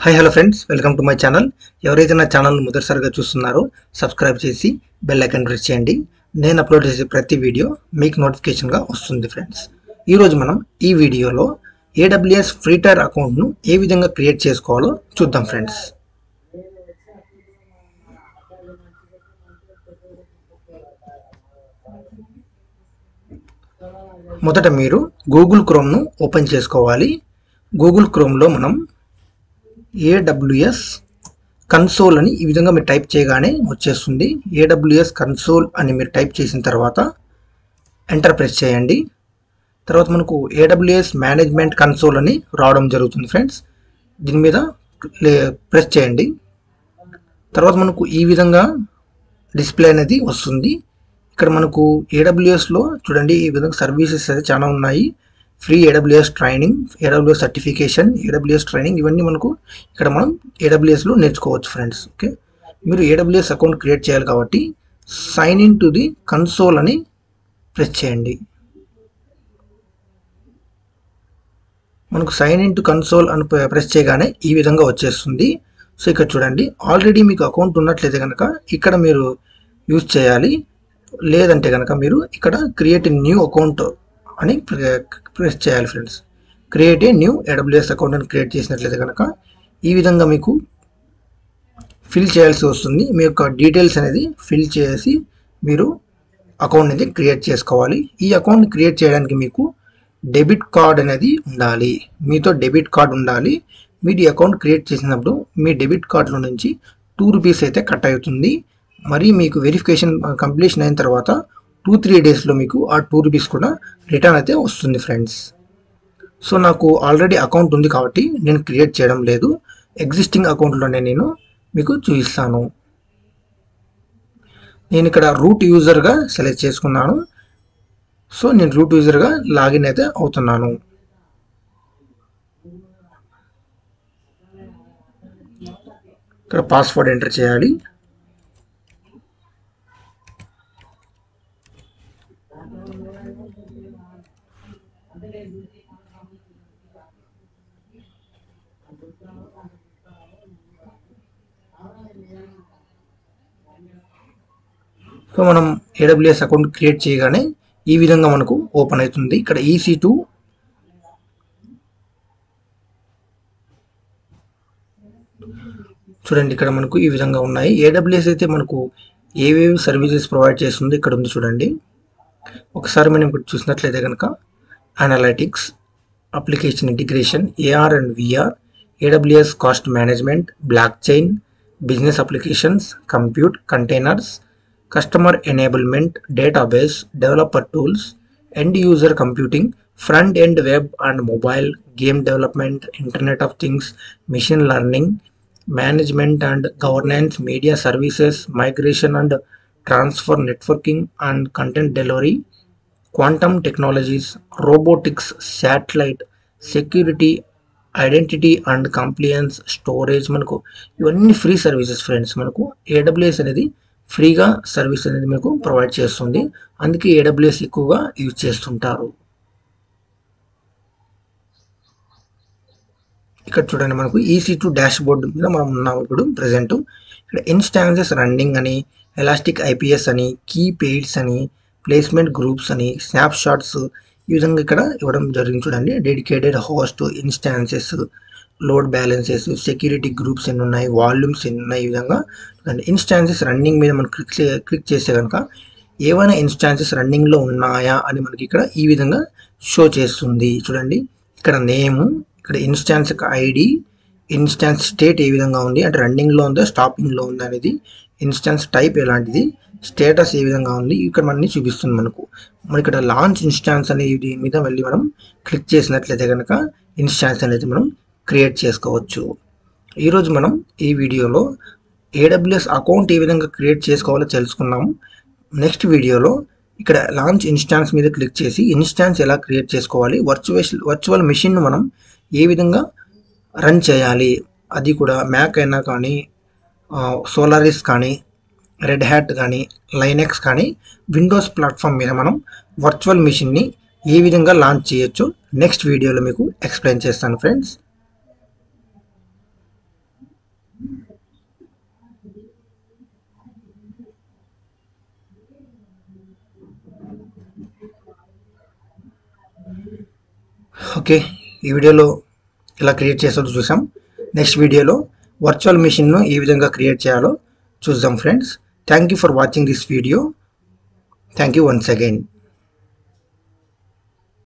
Hi hello friends welcome to my channel ఎవరైతే నా channel మొదటిసారిగా చూస్తున్నారో సబ్స్క్రైబ్ చేసి బెల్ ఐకన్ ప్రెస్ చేయండి. నేను అప్లోడ్ చేసే ప్రతి వీడియో మీకు నోటిఫికేషన్గా వస్తుంది ఫ్రెండ్స్ ఈరోజు మనం ఈ వీడియోలో ఏడబ్ల్యూఎస్ ఫ్రీ టైర్ అకౌంట్ను ఏ విధంగా క్రియేట్ చేసుకోవాలో చూద్దాం ఫ్రెండ్స్ మొదట మీరు గూగుల్ క్రోమ్ను ఓపెన్ చేసుకోవాలి. గూగుల్ క్రోమ్లో మనం ఏడబ్ల్యూఎస్ కన్సోల్ అని ఈ విధంగా మీరు టైప్ చేయగానే వచ్చేస్తుంది. ఏడబ్ల్యూఎస్ కన్సోల్ అని మీరు టైప్ చేసిన తర్వాత ఎంటర్ ప్రెస్ చేయండి. తర్వాత మనకు ఏడబ్ల్యూఎస్ మేనేజ్మెంట్ కన్సోల్ అని రావడం జరుగుతుంది ఫ్రెండ్స్ దీని మీద ప్రెస్ చేయండి. తర్వాత మనకు ఈ విధంగా డిస్ప్లే అనేది వస్తుంది. ఇక్కడ మనకు ఏడబ్ల్యూఎస్లో చూడండి ఈ విధంగా సర్వీసెస్ అయితే చాలా ఉన్నాయి. Free AWS training AWS certification AWS training ఇవన్నీ మనకు ఇక్కడ మనం ఏడబ్ల్యూఎస్లో నేర్చుకోవచ్చు ఫ్రెండ్స్ ఓకే మీరు ఏడబ్ల్యూఎస్ అకౌంట్ క్రియేట్ చేయాలి కాబట్టి sign in to the console అని ప్రెస్ చేయండి. మనకు సైన్ ఇన్ టు కన్సోల్ అని ప్రెస్ చేయగానే ఈ విధంగా వచ్చేస్తుంది. సో ఇక్కడ చూడండి ఆల్రెడీ మీకు అకౌంట్ ఉన్నట్లయితే కనుక ఇక్కడ మీరు యూజ్ చేయాలి. లేదంటే కనుక మీరు ఇక్కడ క్రియేట్ న్యూ అకౌంట్ అని ప్రెస్ చేయాలి friends. Create a new AWS account అని క్రియేట్ చేసినట్లయితే కనుక ఈ విధంగా మీకు ఫిల్ చేయాల్సి వస్తుంది. మీ యొక్క డీటెయిల్స్ అనేది ఫిల్ చేసి మీరు అకౌంట్ అనేది క్రియేట్ చేసుకోవాలి. ఈ అకౌంట్ క్రియేట్ చేయడానికి మీకు డెబిట్ కార్డ్ అనేది ఉండాలి. మీతో డెబిట్ కార్డ్ ఉండాలి. మీరు ఈ అకౌంట్ క్రియేట్ చేసినప్పుడు మీ డెబిట్ కార్డులో నుంచి టూ రూపీస్ అయితే కట్ అవుతుంది. మరి మీకు వెరిఫికేషన్ కంప్లీషన్ అయిన తర్వాత టూ త్రీ డేస్లో మీకు ఆ టూ రూపీస్ కూడా రిటర్న్ అయితే వస్తుంది ఫ్రెండ్స్ సో నాకు ఆల్రెడీ అకౌంట్ ఉంది కాబట్టి నేను క్రియేట్ చేయడం లేదు. ఎగ్జిస్టింగ్ అకౌంట్లోనే నేను మీకు చూపిస్తాను. నేను ఇక్కడ రూట్ యూజర్గా సెలెక్ట్ చేసుకున్నాను. సో నేను రూట్ యూజర్గా లాగిన్ అయితే అవుతున్నాను. ఇక్కడ పాస్వర్డ్ ఎంటర్ చేయాలి. సో మనం ఏడబ్ల్యూఎస్ అకౌంట్ క్రియేట్ చేయగానే ఈ విధంగా మనకు ఓపెన్ అవుతుంది. ఇక్కడ ఈసీ టూ చూడండి ఇక్కడ మనకు ఈ విధంగా ఉన్నాయి. ఏడబ్ల్యూఎస్ అయితే మనకు ఏవేవి సర్వీసెస్ ప్రొవైడ్ చేస్తుంది? ఇక్కడ ఉంది చూడండి. ఒకసారి మనం ఇక్కడ చూసినట్లయితే కనుక analytics application integration, AR and VR, AWS cost management, blockchain, business applications, compute, containers, customer enablement, database, developer tools, end user computing, front end web and mobile, game development, internet of things, machine learning, management and governance, media services, migration and transfer networking and content delivery, quantum technologies robotics satellite security identity and compliance storage మనకు ఇవన్నీ free services friends మనకు AWS అనేది ఫ్రీగా service అనేది మీకు provide చేస్తుంది. అందుకే AWS ఎక్కువగా యూజ్ చేస్తుంటారు. ఇక్కడ చూడండి మనకు ఈసీ టూ డాష్ బోర్డు మీద మనం ఉన్నాం ఇప్పుడు ప్రజెంట్ ఇక్కడ ఇన్స్టాన్సెస్ రన్నింగ్ అని ఎలాస్టిక్ ఐపీఎస్ అని కీ పెయిడ్స్ అని ప్లేస్మెంట్ గ్రూప్స్ అని స్నాప్ షాట్స్ ఈ విధంగా ఇక్కడ ఇవ్వడం జరిగింది చూడండి. Dedicated host instances load balancers security groups ఎన్ని ఉన్నాయి వాల్యూమ్స్ ఎన్ని ఉన్నాయి ఈ విధంగా ఇన్స్టాన్సెస్ రన్నింగ్ మీద మనం క్లిక్ క్లిక్ చేస్తే కనుక ఏవైనా ఇన్స్టాన్సెస్ రన్నింగ్లో ఉన్నాయా అని మనకి ఇక్కడ ఈ విధంగా షో చేస్తుంది చూడండి. ఇక్కడ నేము ఇక్కడ ఇన్స్టాన్స్ ఐడి ఇన్స్టాన్స్ స్టేట్ ఏ విధంగా ఉంది అంటే రన్నింగ్లో ఉందా స్టాపింగ్లో ఉందా అనేది ఇన్స్టాన్స్ టైప్ ఎలాంటిది స్టేటస్ ఏ విధంగా ఉంది? ఇక్కడ మనని చూపిస్తుంది మనకు. మన ఇక్కడ లాంచ్ ఇన్స్టాన్స్ అనేది మీద వెళ్ళి మనం క్లిక్ చేసినట్లయితే కనుక ఇన్స్టాన్స్ అనేది మనం క్రియేట్ చేసుకోవచ్చు. ఈరోజు మనం ఈ వీడియోలో ఏడబ్ల్యూఎస్ అకౌంట్ ఏ విధంగా క్రియేట్ చేసుకోవాలో తెలుసుకున్నాము నెక్స్ట్ వీడియోలో ఇక్కడ లాంచ్ ఇన్స్టాన్స్ మీద క్లిక్ చేసి ఇన్స్టాన్స్ ఎలా క్రియేట్ చేసుకోవాలి? వర్చువల్ వర్చువల్ మిషన్ను మనం ఏ విధంగా రన్ చేయాలి? అది కూడా మ్యాక్ అయినా కానీ సోలారిస్ కానీ రెడ్ హ్యాట్ కానీ లైనెక్స్ కానీ విండోస్ ప్లాట్ఫామ్ మీద మనం వర్చువల్ మిషన్ని ఏ విధంగా లాంచ్ చేయొచ్చు నెక్స్ట్ వీడియోలో మీకు ఎక్స్ప్లెయిన్ చేస్తాను ఫ్రెండ్స్. ఓకే ఈ వీడియోలో ఇలా క్రియేట్ చేసేది చూసాం. నెక్స్ట్ వీడియోలో వర్చువల్ మిషన్ను ఏ విధంగా క్రియేట్ చేయాలో చూద్దాం friends. Thank you for watching this video. Thank you once again.